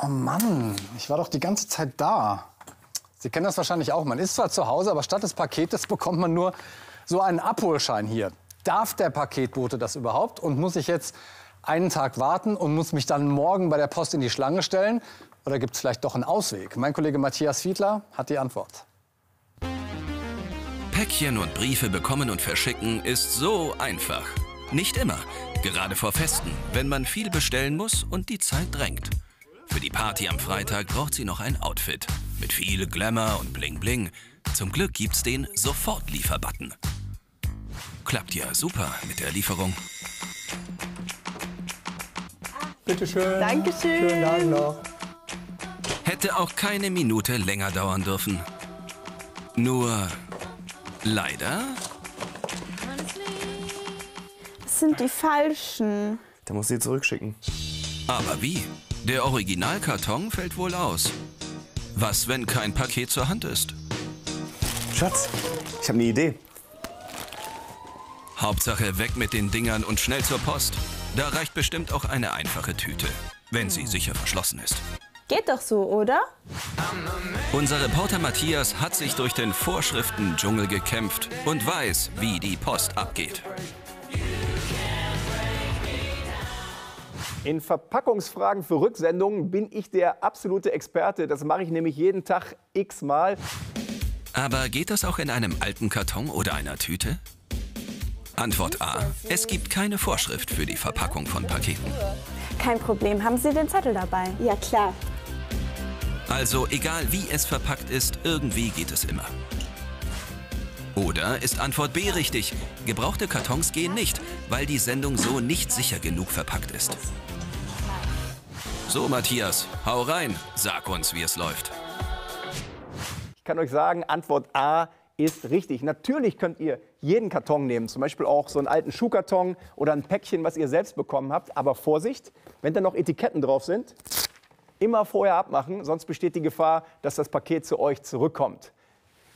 Oh Mann, ich war doch die ganze Zeit da. Sie kennen das wahrscheinlich auch. Man ist zwar zu Hause, aber statt des Paketes bekommt man nur so einen Abholschein hier. Darf der Paketbote das überhaupt? Und muss ich jetzt einen Tag warten und muss mich dann morgen bei der Post in die Schlange stellen? Oder gibt es vielleicht doch einen Ausweg? Mein Kollege Matthias Fiedler hat die Antwort. Päckchen und Briefe bekommen und verschicken ist so einfach. Nicht immer, gerade vor Festen, wenn man viel bestellen muss und die Zeit drängt. Für die Party am Freitag braucht sie noch ein Outfit. Mit viel Glamour und Bling Bling. Zum Glück gibt's den Sofortliefer-Button. Klappt ja super mit der Lieferung. Bitte schön. Dankeschön. Schönen Dank noch. Hätte auch keine Minute länger dauern dürfen. Nur leider Das sind die falschen. Da muss sie zurückschicken. Aber wie? Der Originalkarton fällt wohl aus. Was, wenn kein Paket zur Hand ist? Schatz, ich habe eine Idee. Hauptsache weg mit den Dingern und schnell zur Post. Da reicht bestimmt auch eine einfache Tüte, wenn sie sicher verschlossen ist. Geht doch so, oder? Unser Reporter Matthias hat sich durch den Vorschriften-Dschungel gekämpft und weiß, wie die Post abgeht. In Verpackungsfragen für Rücksendungen bin ich der absolute Experte. Das mache ich nämlich jeden Tag x-mal. Aber geht das auch in einem alten Karton oder einer Tüte? Antwort A. Es gibt keine Vorschrift für die Verpackung von Paketen. Kein Problem. Haben Sie den Zettel dabei? Ja, klar. Also egal wie es verpackt ist, irgendwie geht es immer. Oder ist Antwort B richtig? Gebrauchte Kartons gehen nicht, weil die Sendung so nicht sicher genug verpackt ist. So, Matthias, hau rein. Sag uns, wie es läuft. Ich kann euch sagen, Antwort A ist richtig. Natürlich könnt ihr jeden Karton nehmen, zum Beispiel auch so einen alten Schuhkarton oder ein Päckchen, was ihr selbst bekommen habt. Aber Vorsicht, wenn da noch Etiketten drauf sind, immer vorher abmachen, sonst besteht die Gefahr, dass das Paket zu euch zurückkommt.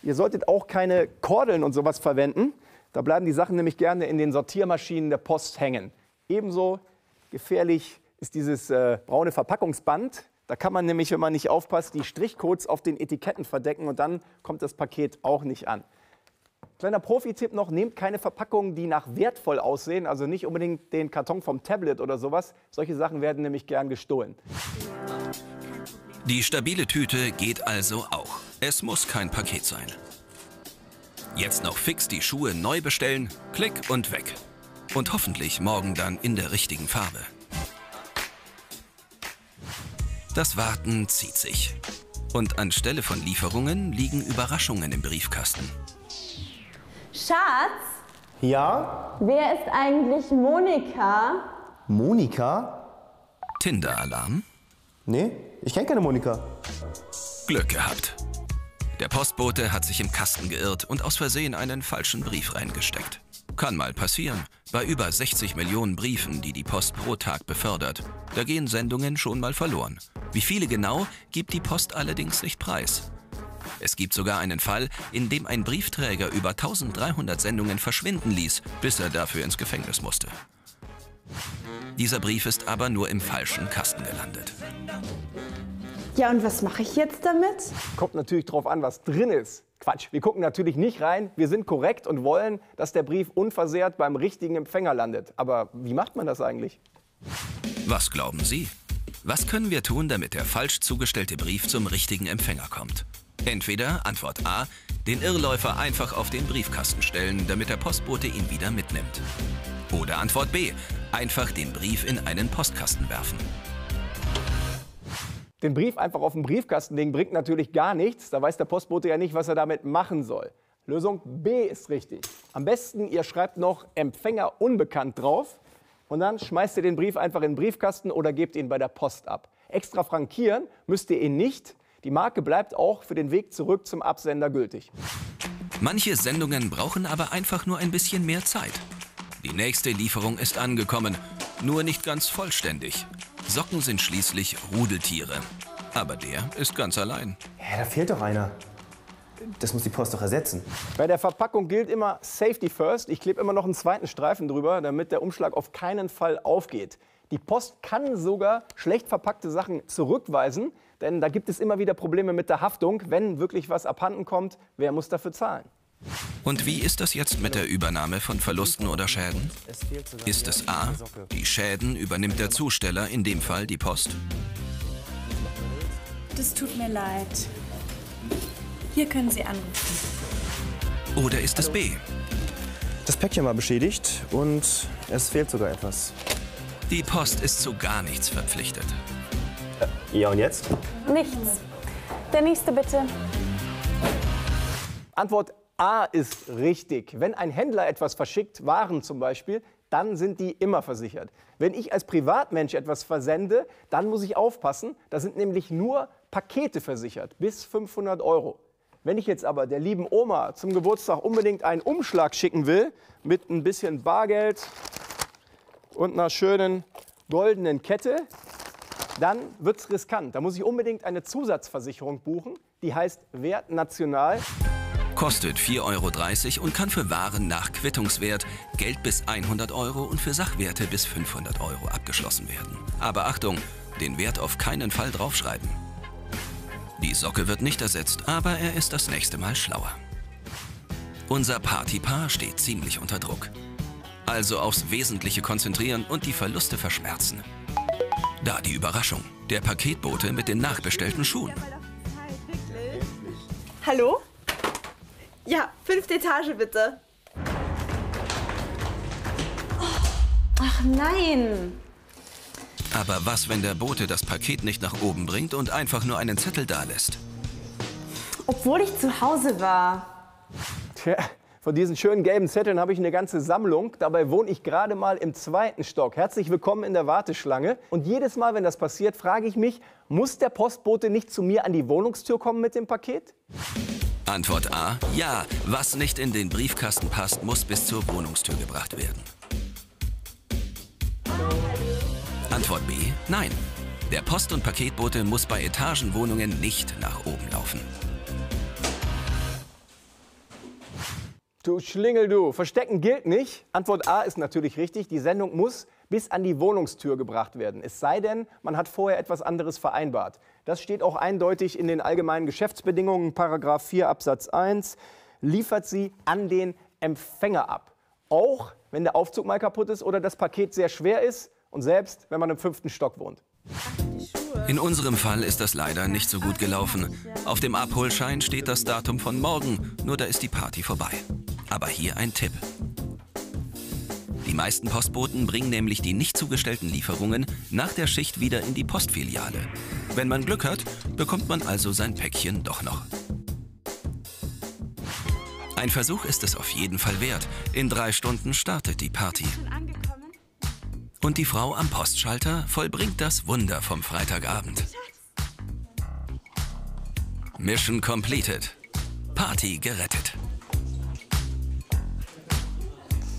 Ihr solltet auch keine Kordeln und sowas verwenden. Da bleiben die Sachen nämlich gerne in den Sortiermaschinen der Post hängen. Ebenso gefährlich ist dieses äh, braune Verpackungsband. Da kann man nämlich, wenn man nicht aufpasst, die Strichcodes auf den Etiketten verdecken und dann kommt das Paket auch nicht an. Kleiner Profi-Tipp noch, nehmt keine Verpackungen, die nach wertvoll aussehen, also nicht unbedingt den Karton vom Tablet oder sowas. Solche Sachen werden nämlich gern gestohlen. Die stabile Tüte geht also auch. Es muss kein Paket sein. Jetzt noch fix die Schuhe neu bestellen, klick und weg. Und hoffentlich morgen dann in der richtigen Farbe. Das Warten zieht sich. Und anstelle von Lieferungen liegen Überraschungen im Briefkasten. Schatz, Ja? wer ist eigentlich Monika? Monika? Tinder-Alarm? Nee, ich kenne keine Monika. Glück gehabt. Der Postbote hat sich im Kasten geirrt und aus Versehen einen falschen Brief reingesteckt. Kann mal passieren. Bei über 60 Millionen Briefen, die die Post pro Tag befördert, da gehen Sendungen schon mal verloren. Wie viele genau, gibt die Post allerdings nicht preis. Es gibt sogar einen Fall, in dem ein Briefträger über 1300 Sendungen verschwinden ließ, bis er dafür ins Gefängnis musste. Dieser Brief ist aber nur im falschen Kasten gelandet. Ja, und was mache ich jetzt damit? Kommt natürlich drauf an, was drin ist. Quatsch, wir gucken natürlich nicht rein. Wir sind korrekt und wollen, dass der Brief unversehrt beim richtigen Empfänger landet. Aber wie macht man das eigentlich? Was glauben Sie? Was können wir tun, damit der falsch zugestellte Brief zum richtigen Empfänger kommt? Entweder Antwort A, den Irrläufer einfach auf den Briefkasten stellen, damit der Postbote ihn wieder mitnimmt. Oder Antwort B, einfach den Brief in einen Postkasten werfen. Den Brief einfach auf den Briefkasten legen bringt natürlich gar nichts. Da weiß der Postbote ja nicht, was er damit machen soll. Lösung B ist richtig. Am besten, ihr schreibt noch Empfänger unbekannt drauf und dann schmeißt ihr den Brief einfach in den Briefkasten oder gebt ihn bei der Post ab. Extra frankieren müsst ihr ihn nicht. Die Marke bleibt auch für den Weg zurück zum Absender gültig. Manche Sendungen brauchen aber einfach nur ein bisschen mehr Zeit. Die nächste Lieferung ist angekommen, nur nicht ganz vollständig. Socken sind schließlich Rudeltiere. Aber der ist ganz allein. Ja, da fehlt doch einer. Das muss die Post doch ersetzen. Bei der Verpackung gilt immer Safety First. Ich klebe immer noch einen zweiten Streifen drüber, damit der Umschlag auf keinen Fall aufgeht. Die Post kann sogar schlecht verpackte Sachen zurückweisen, denn da gibt es immer wieder Probleme mit der Haftung. Wenn wirklich was abhanden kommt, wer muss dafür zahlen? Und wie ist das jetzt mit der Übernahme von Verlusten oder Schäden? Ist es A, die Schäden übernimmt der Zusteller, in dem Fall die Post? Das tut mir leid. Hier können Sie anrufen. Oder ist es B, Das Päckchen war beschädigt und es fehlt sogar etwas. die Post ist zu gar nichts verpflichtet? Ja, und jetzt? Nichts. Der nächste bitte. Antwort A ist richtig. Wenn ein Händler etwas verschickt, Waren zum Beispiel, dann sind die immer versichert. Wenn ich als Privatmensch etwas versende, dann muss ich aufpassen. Da sind nämlich nur Pakete versichert, bis 500 Euro. Wenn ich jetzt aber der lieben Oma zum Geburtstag unbedingt einen Umschlag schicken will, mit ein bisschen Bargeld und einer schönen goldenen Kette, dann wird es riskant. Da muss ich unbedingt eine Zusatzversicherung buchen, die heißt Wert National. Kostet 4,30 Euro und kann für Waren nach Quittungswert, Geld bis 100 Euro und für Sachwerte bis 500 Euro abgeschlossen werden. Aber Achtung, den Wert auf keinen Fall draufschreiben. Die Socke wird nicht ersetzt, aber er ist das nächste Mal schlauer. Unser Partypaar steht ziemlich unter Druck. Also aufs Wesentliche konzentrieren und die Verluste verschmerzen. Da die Überraschung, der Paketbote mit den nachbestellten Schuhen. Hallo? Ja, fünfte Etage bitte. Ach nein. Aber was, wenn der Bote das Paket nicht nach oben bringt und einfach nur einen Zettel dalässt? Obwohl ich zu Hause war. Tja, von diesen schönen gelben Zetteln habe ich eine ganze Sammlung. Dabei wohne ich gerade mal im zweiten Stock. Herzlich willkommen in der Warteschlange. Und jedes Mal, wenn das passiert, frage ich mich, muss der Postbote nicht zu mir an die Wohnungstür kommen mit dem Paket? Antwort A. Ja, was nicht in den Briefkasten passt, muss bis zur Wohnungstür gebracht werden. Antwort B. Nein. Der Post- und Paketbote muss bei Etagenwohnungen nicht nach oben laufen. Du Schlingel, du. Verstecken gilt nicht. Antwort A ist natürlich richtig. Die Sendung muss bis an die Wohnungstür gebracht werden. Es sei denn, man hat vorher etwas anderes vereinbart. Das steht auch eindeutig in den allgemeinen Geschäftsbedingungen, Paragraph 4 Absatz 1. Liefert sie an den Empfänger ab. Auch wenn der Aufzug mal kaputt ist oder das Paket sehr schwer ist und selbst wenn man im fünften Stock wohnt. In unserem Fall ist das leider nicht so gut gelaufen. Auf dem Abholschein steht das Datum von morgen, nur da ist die Party vorbei. Aber hier ein Tipp. Die meisten Postboten bringen nämlich die nicht zugestellten Lieferungen nach der Schicht wieder in die Postfiliale. Wenn man Glück hat, bekommt man also sein Päckchen doch noch. Ein Versuch ist es auf jeden Fall wert. In drei Stunden startet die Party. Und die Frau am Postschalter vollbringt das Wunder vom Freitagabend. Mission completed. Party gerettet.